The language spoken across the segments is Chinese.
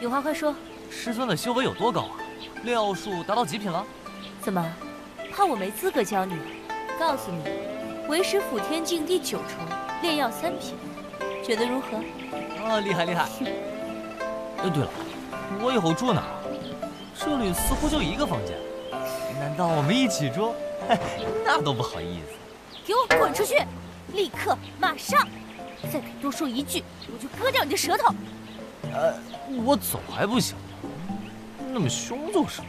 有话快说。师尊的修为有多高啊？炼药术达到极品了？怎么，怕我没资格教你？告诉你，为师府天境第九重，炼药三品，觉得如何？啊，厉害厉害！哎，对了，我以后住哪？这里似乎就一个房间，难道我们一起住？那都不好意思。给我滚出去！立刻，马上！再敢多说一句，我就割掉你的舌头！呃，我走还不行？那么凶做什么？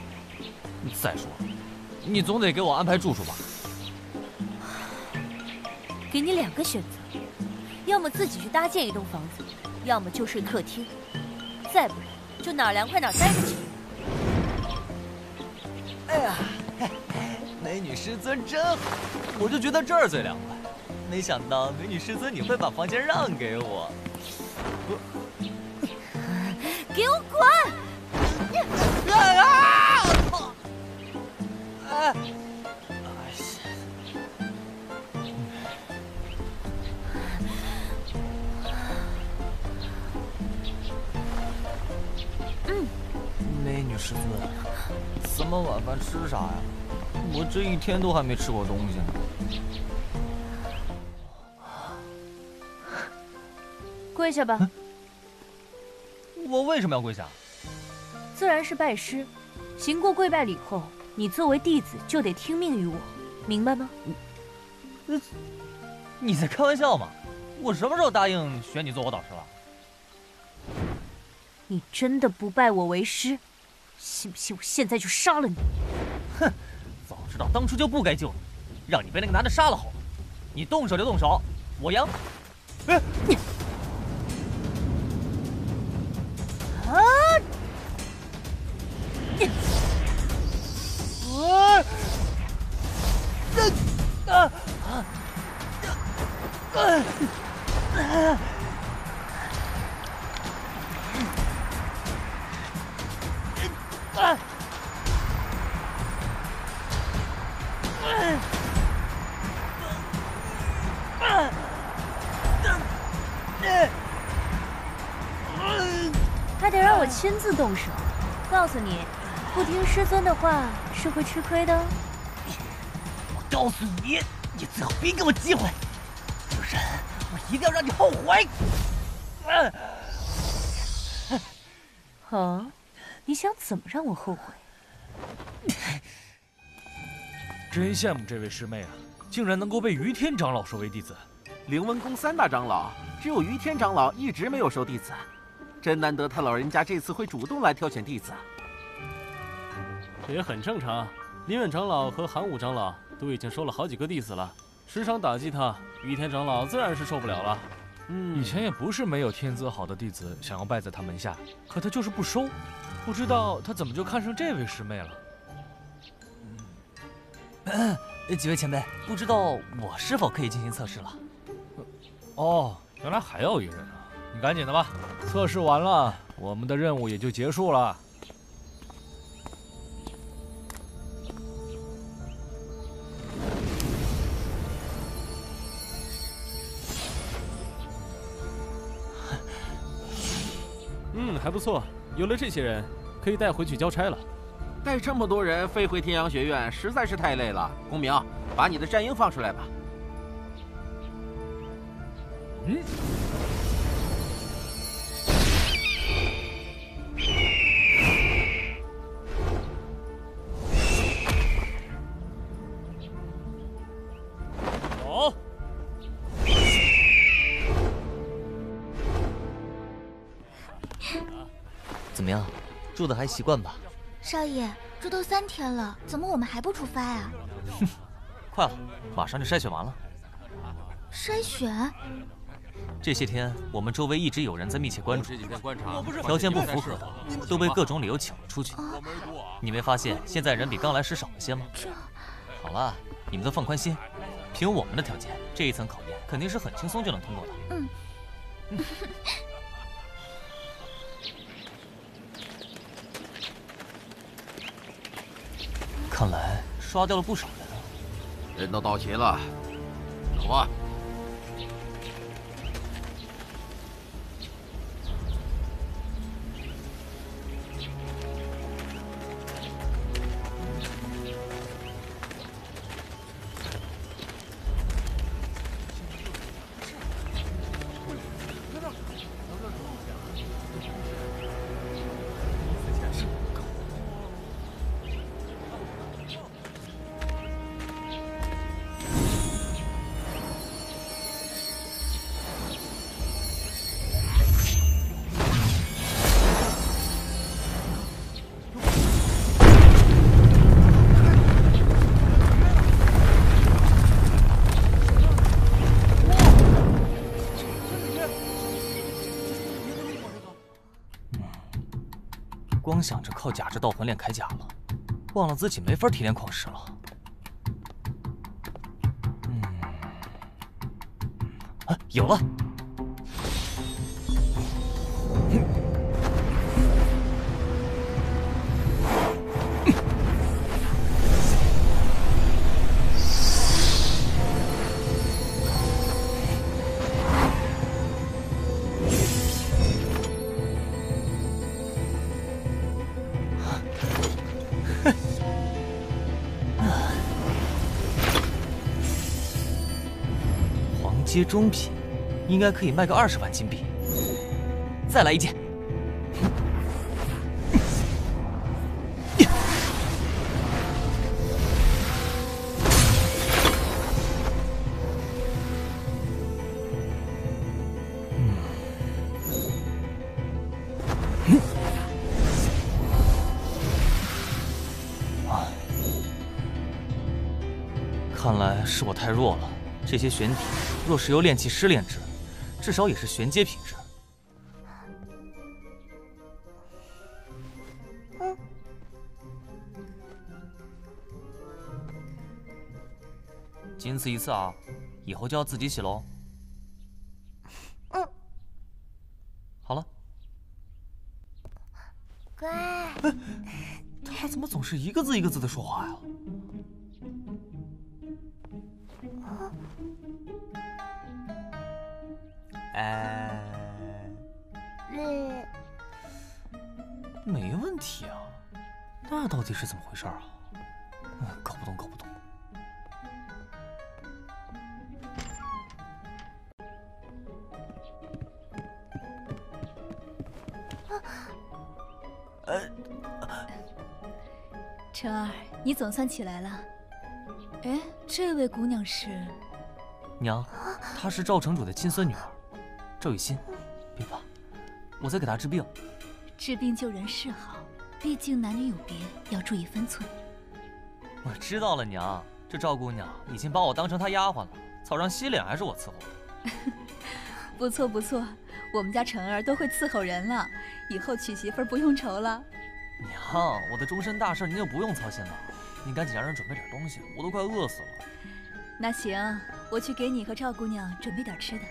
再说，你总得给我安排住处吧？给你两个选择，要么自己去搭建一栋房子，要么就睡客厅，再不然就哪儿凉快哪儿待着去。哎呀，美女师尊真好，我就觉得这儿最凉快。没想到美女师尊你会把房间让给我。给我滚！啊！我操哎！嗯，美女师尊，咱们晚饭吃啥呀？我这一天都还没吃过东西呢。跪下吧。我为什么要跪下？自然是拜师。行过跪拜礼后，你作为弟子就得听命于我，明白吗？你你在开玩笑吗？我什么时候答应选你做我导师了？你真的不拜我为师？信不信我现在就杀了你？哼！早知道当初就不该救你，让你被那个男的杀了好了。你动手就动手，我赢。哎，你。还得让我亲自动手。告诉你，不听师尊的话是会吃亏的。我告诉你，你最好别给我机会，不然我一定要让你后悔。哦，你想怎么让我后悔？真羡慕这位师妹啊，竟然能够被于天长老收为弟子。灵文宫三大长老，只有于天长老一直没有收弟子。真难得，他老人家这次会主动来挑选弟子，这也很正常。林远长老和韩武长老都已经收了好几个弟子了，时常打击他，于天长老自然是受不了了。嗯，以前也不是没有天资好的弟子想要拜在他门下，可他就是不收。不知道他怎么就看上这位师妹了。嗯，几位前辈，不知道我是否可以进行测试了？哦，原来还有一人啊！你赶紧的吧，测试完了，我们的任务也就结束了。不错，有了这些人，可以带回去交差了。带这么多人飞回天阳学院，实在是太累了。公明，把你的战鹰放出来吧。嗯。住的还习惯吧，少爷，这都三天了，怎么我们还不出发呀？哼，快了，马上就筛选完了。筛选？这些天我们周围一直有人在密切关注，条件不符合的都被各种理由请了出去。你没发现现在人比刚来时少了些吗？这……好了，你们都放宽心，凭我们的条件，这一层考验肯定是很轻松就能通过的。嗯。抓掉了不少人！人都到齐了，走吧。光想着靠假肢道魂炼铠甲了，忘了自己没法提炼矿石了。嗯，啊，有了！黄阶中品，应该可以卖个二十万金币。再来一件。看来是我太弱了。这些玄体若是由炼器师炼制，至少也是玄阶品质。仅此一次啊，以后就要自己洗喽。嗯。好了。乖。他怎么总是一个字一个字的说话呀？哎，嗯，没问题啊，那到底是怎么回事啊？嗯，搞不懂，搞不懂。呃，晨儿，你总算起来了。哎，这位姑娘是？娘，她是赵城主的亲孙女儿，赵雨欣。别怕，我在给她治病。治病救人是好，毕竟男女有别，要注意分寸。我知道了，娘。这赵姑娘已经把我当成她丫鬟了，早上洗脸还是我伺候的。不错不错，我们家晨儿都会伺候人了，以后娶媳妇不用愁了。娘，我的终身大事您就不用操心了，您赶紧让人准备点东西，我都快饿死了。那行，我去给你和赵姑娘准备点吃的。